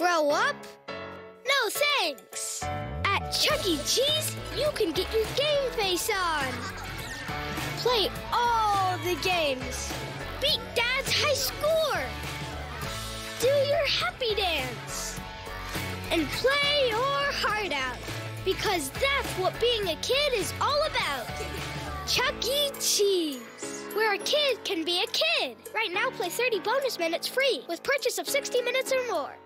Grow up? No thanks. At Chuck E. Cheese, you can get your game face on. Play all the games. Beat Dad's high score. Do your happy dance. And play your heart out. Because that's what being a kid is all about. Chuck E. Cheese, where a kid can be a kid. Right now, play 30 bonus minutes free with purchase of 60 minutes or more.